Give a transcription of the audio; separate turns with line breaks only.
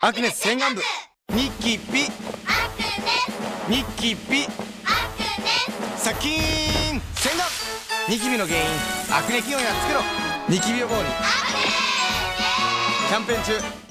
アクネス洗顔部。ニッキーピ。ニッキーピ。サキーン洗顔。ニキビの原因。アクネ菌をやっつけろニキビ予防に。キャンペーン中。